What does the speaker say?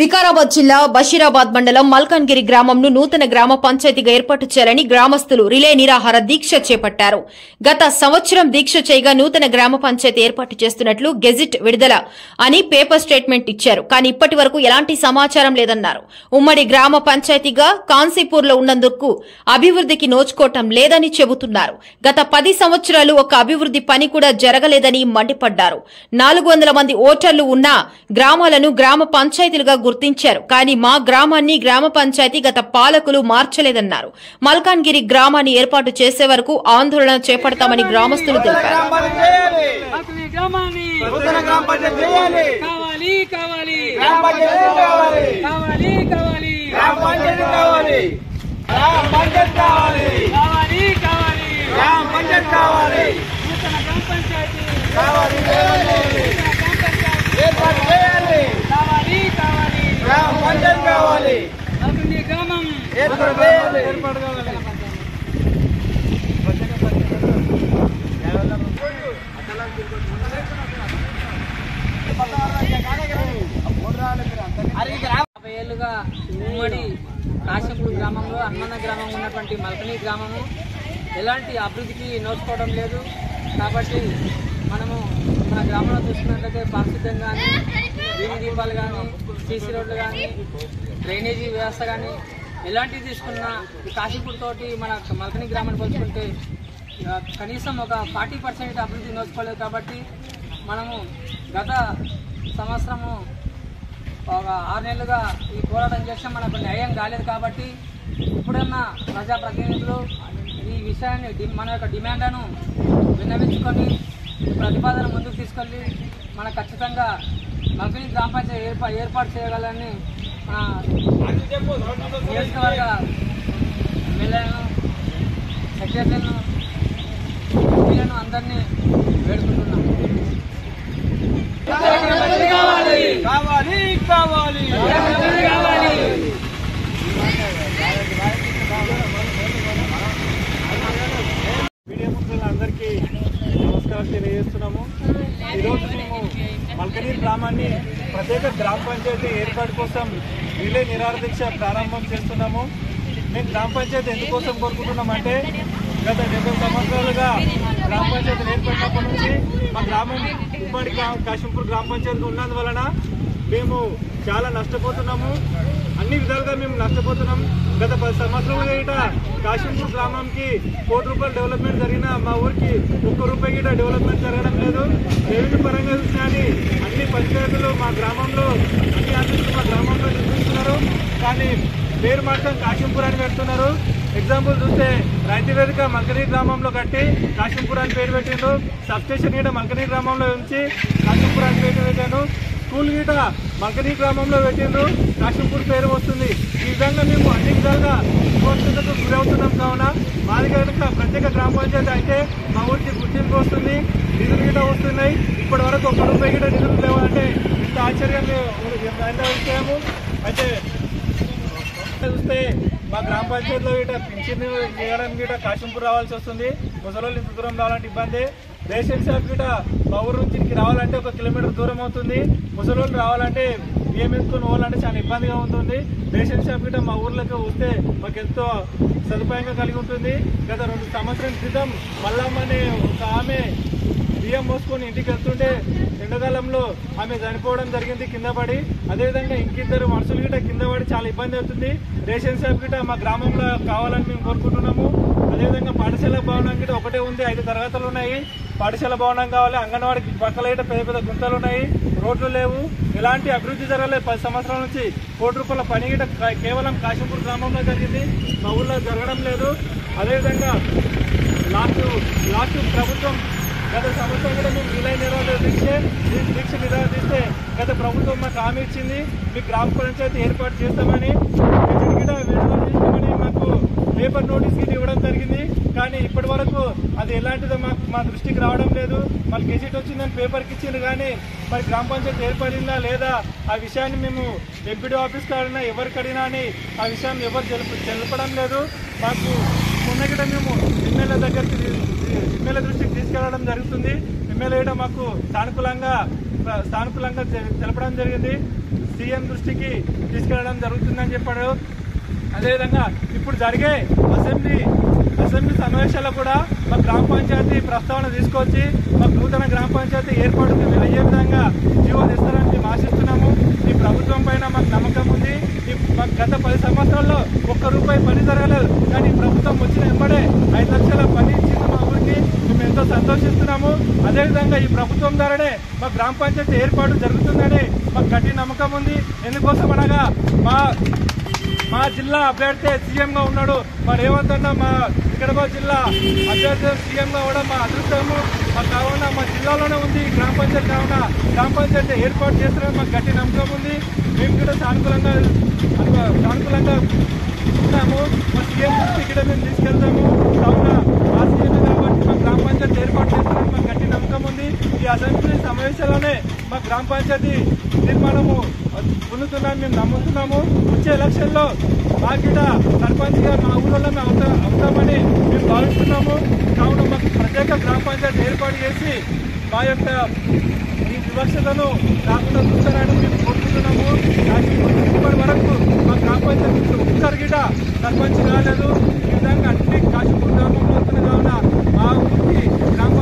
వికారాబాద్ జిల్లా బషీరాబాద్ మండలం మల్కన్గిరి గ్రామంను నూతన గ్రామ పంచాయతీగా ఏర్పాటు చేయాలని గ్రామస్తులు రిలే నిరాహార దీక్ష చేపట్టారు. గత సంవత్సరం దీక్ష చేయగా నూతన గ్రామ పంచాయతీ ఏర్పాటు చేస్తున్నట్లు గెజిట్ విడుదల అని పేపర్ స్టేట్మెంట్ ఇచ్చారు. కానీ ఇప్పటి వరకు ఎలాంటి సమాచారం లేదన్నారు. ఉమ్మడి గ్రామ పంచాయతీగా కాన్సీపూర్లో ఉన్నందుకు అభివృద్ధికి నోచుకోవటం లేదని చెబుతున్నారు. గత పది సంవత్సరాలు ఒక అభివృద్ధి పని కూడా జరగలేదని మండిపడ్డారు. నాలుగు వందల మంది ఓటర్లు ఉన్న గ్రామాలను గ్రామ పంచాయతీలుగా గుర్తించారు. కానీ మా గ్రామాన్ని గ్రామ పంచాయతీ గత పాలకులు మార్చలేదన్నారు. మల్కాన్గిరి గ్రామాన్ని ఏర్పాటు చేసే వరకు ఆందోళన చేపడతామని గ్రామస్తులు తెలిపారు. కావాలి కావాలి గ్రామ పంచాయతీ కావాలి కావాలి కావాలి గ్రామ పంచాయతీ కావాలి గ్రామ పంచాయతీ కావాలి కావాలి కావాలి గ్రామ పంచాయతీ కావాలి నూతన గ్రామ పంచాయతీ కావాలి చేయాలి. నూతన గ్రామ పంచాయతీ ఏర్పాటు చేయాలి కావాలి కావాలి గ్రామ పంచాయతీ కావాలి. గ్రామం యాభై ఏళ్ళుగా ఉమ్మడి కాశంపూర్ గ్రామంలో హనుమన్న గ్రామం ఉన్నటువంటి మల్కని గ్రామము. ఎలాంటి అభివృద్ధికి నోచుకోవడం లేదు. కాబట్టి మనము మన గ్రామంలో చూసుకున్నట్లయితే పారిశుద్ధ్యం కానీ వీధి దీపాలు కానీ సీసీ రోడ్లు కానీ డ్రైనేజీ వ్యవస్థ కానీ ఎలాంటివి తీసుకున్నా ఈ కాశీపూర్ తోటి మన మల్కని గ్రామాన్ని పోల్చుకుంటే కనీసం ఒక ఫార్టీ పర్సెంట్ అభివృద్ధి నోచుకోలేదు కాబట్టి మనము గత సంవత్సరము ఒక ఆరు నెలలుగా ఈ పోరాటం చేస్తే మనకు న్యాయం కాలేదు కాబట్టి ఇప్పుడున్న ప్రజాప్రతినిధులు ఈ విషయాన్ని డి- మన యొక్క డిమాండ్లను విన్నవించుకొని ప్రతిపాదన ముందుకు తీసుకెళ్ళి మన ఖచ్చితంగా మల్కిని గ్రామ పంచాయతీ ఏర్పా ఏర్పాటు చేయగలని మన నియోజకవర్గ ఎమ్మెల్యేలను సెక్రటరీలను ఎంపీలను అందరినీ వేడుకుంటున్నాం. కావాలి కావాలి. మల్కనీర్ గ్రామాన్ని ప్రత్యేక గ్రామ పంచాయతీ ఏర్పాటు కోసం రిలే నిరాదీక్ష ప్రారంభం చేస్తున్నాము. మేము గ్రామ పంచాయతీ ఎందుకోసం కోరుకుంటున్నామంటే గత డెబ్బై సంవత్సరాలుగా గ్రామ పంచాయతీ ఏర్పడినప్పటి నుంచి మా గ్రామం ఉమ్మడి గ్రామ కాశంపూర్ గ్రామ పంచాయతీ ఉన్నందువలన మేము చాలా నష్టపోతున్నాము. అన్ని విధాలుగా మేము నష్టపోతున్నాం. గత పది సంవత్సరాలుగా ఇట కాశంపూర్ గ్రామంకి కోటి రూపాయల డెవలప్మెంట్ జరిగిన మా ఊరికి ఒక్క రూపాయి గిట డెవలప్మెంట్ జరగడం లేదు రెవెన్యూ పరంగా చూసినా కానీ అన్ని పంచాయతీలు మా గ్రామంలో అన్ని ఆఫీసులు మా గ్రామంలో నిర్మిస్తున్నారు. కానీ పేరు మాత్రం కాశంపూర్ పెడుతున్నారు. ఎగ్జాంపుల్ చూస్తే రైతు వేదిక మంకనీ గ్రామంలో కట్టి కాశంపూర్ అని పేరు పెట్టిండ్రు. సబ్ స్టేషన్ గీట మంకనీ గ్రామంలో ఉంచి కాశంపూర్ అని పేరు పెట్టాను స్కూల్ గీట మంకనీ గ్రామంలో పెట్టిండ్రు. కాశంపూర్ పేరు వస్తుంది. ఈ విధంగా మేము ఇబ్బందులకు గురవుతున్నాం కావున మాది కనుక ప్రత్యేక గ్రామ పంచాయతీ అయితే మా ఊరికి గుర్తింపు వస్తుంది నిధులు గిట వస్తున్నాయి. ఇప్పటి వరకు ఒక్క రూపాయి గిట నిధులు లేవంటే ఇంత ఆశ్చర్యంగా విషయము అయితే చూస్తే మా గ్రామ పంచాయతీలో గిట పింఛన్ చేయడం గిట కాశంపూర్ రావాల్సి వస్తుంది. ముసలోళ్ళు ఇంత దూరం రావాలంటే ఇబ్బంది. రేషన్ షాప్ గిట మా ఊరు నుంచి ఇక్కడికి రావాలంటే ఒక కిలోమీటర్ దూరం అవుతుంది. ముసలోళ్ళు రావాలంటే బియ్యం ఎత్తుకొని పోవాలంటే చాలా ఇబ్బందిగా ఉంటుంది. రేషన్ షాప్ గిట మా ఊర్లోకి వస్తే మాకు ఎంతో సదుపాయంగా కలిగి ఉంటుంది. గత రెండు సంవత్సరాల క్రితం మల్లమ్మ అనే ఒక ఆమె బియ్యం మోసుకొని ఇంటికి వెళ్తుంటే ఎండాకాలంలో ఆమె చనిపోవడం జరిగింది కింద పడి. అదేవిధంగా ఇంకిద్దరు మనుషులు గిట్ట కింద పడి చాలా ఇబ్బంది అవుతుంది. రేషన్ షాప్ గిట్ట మా గ్రామంలో కావాలని మేము కోరుకుంటున్నాము. అదేవిధంగా పాఠశాల భవనం గిట్ట ఒకటే ఉంది. ఐదు తరగతులు ఉన్నాయి. పాఠశాల భవనం కావాలి అంగన్వాడికి పక్కల పెద్ద పెద్ద గుంతలు ఉన్నాయి రోడ్లు లేవు. ఎలాంటి అభివృద్ధి జరగలేదు. పది సంవత్సరాల నుంచి కోటి రూపాయల పని కేవలం కాశీపూర్ గ్రామంలో జరిగింది. మా ఊళ్ళో జరగడం లేదు. అదేవిధంగా లాస్ట్ లాస్ట్ ప్రభుత్వం గత సంవత్సరం కూడా మేము జూలై నిర్వహిస్తే దీక్ష నిర్వహిస్తే గత ప్రభుత్వం మాకు హామీ ఇచ్చింది మీ గ్రామ పంచాయతీ ఏర్పాటు చేస్తామని. కూడా విడుదల చేస్తామని మాకు పేపర్ నోటీస్ గిట్ ఇవ్వడం జరిగింది. కానీ ఇప్పటి వరకు అది ఎలాంటిదో మాకు మా దృష్టికి రావడం లేదు. మళ్ళీ గెజిట్ వచ్చిందని పేపర్కి ఇచ్చింది కానీ మరి గ్రామ పంచాయతీ ఏర్పడిందా లేదా? ఆ విషయాన్ని మేము ఎంపీడీ ఆఫీస్ కాడినా ఎవరు కడినా అని ఆ విషయాన్ని ఎవరు తెలుపు తెలపడం లేదు. మాకు మొన్న కూడా మేము ఎమ్మెల్యే దగ్గరికి ఎమ్మెల్యే దృష్టికి తీసుకెళ్ళడం జరుగుతుంది. ఎమ్మెల్యే మాకు సానుకూలంగా సానుకూలంగా తెలపడం జరిగింది. సీఎం దృష్టికి తీసుకెళ్ళడం జరుగుతుందని చెప్పాడు. అదేవిధంగా ఇప్పుడు జరిగే అసెంబ్లీ అసెంబ్లీ సమావేశాల్లో కూడా మా గ్రామ పంచాయతీ ప్రస్తావన తీసుకొచ్చి మాకు నూతన గ్రామ పంచాయతీ ఏర్పాటుకు అయ్యే విధంగా జీవో తెస్తారని మేము ఆశిస్తున్నాము. ఈ ప్రభుత్వం పైన మాకు నమ్మకం ఉంది. మాకు గత పది సంవత్సరాల్లో ఒక్క రూపాయి పని జరగలేదు. కానీ ప్రభుత్వం వచ్చిన వెంబడే ఐదు లక్షల పని ఇచ్చింది మా ఊరికి మేము ఎంతో అదేవిధంగా ఈ ప్రభుత్వం ద్వారానే మా గ్రామ పంచాయతీ ఏర్పాటు జరుగుతుందని మాకు గట్టి నమ్మకం ఉంది. ఎందుకోసం అనగా మా మా జిల్లా అభ్యర్థి సీఎం గా ఉన్నాడు. మా రేవంత్ అన్న మా వికారాబాద్ జిల్లా అభ్యర్థి సీఎం గా కూడా మా అదృష్టము మా కావున మా జిల్లాలోనే ఉంది. గ్రామ పంచాయతీ కావున గ్రామ పంచాయతీ ఏర్పాటు చేస్తారని మాకు గట్టి నమ్మకం ఉంది. మేము కూడా సానుకూలంగా సానుకూలంగా ఉన్నాము. మా సీఎం ఇక్కడ మేము తీసుకెళ్తాము. కావున గ్రామ పంచాయతీ ఏర్పాటు చేస్తారని మాకు గట్టి నమ్మకం ఉంది. ఈ అసెంబ్లీ సమావేశాల్లోనే మా గ్రామ పంచాయతీ నిర్మాణము పొందుతున్నామని మేము నమ్ముతున్నాము. వచ్చే ఎలక్షన్లో మా గిట సర్పంచ్గా మా ఊళ్ళో మేము అవుతా అవుతామని మేము భావిస్తున్నాము. కావున మాకు ప్రత్యేక గ్రామ పంచాయతీ ఏర్పాటు చేసి మా యొక్క ఈ వివక్షతను రాకుండా చూస్తారని మేము కోరుకుంటున్నాము. కానీ ఇప్పటి వరకు మా గ్రామ పంచాయతీ ఒక్కరు గిట సర్పంచ్ కాలేదు విధంగా అన్ని కాశీపూర్ గ్రామంలో వస్తున్న కావున మా ఊరికి గ్రామ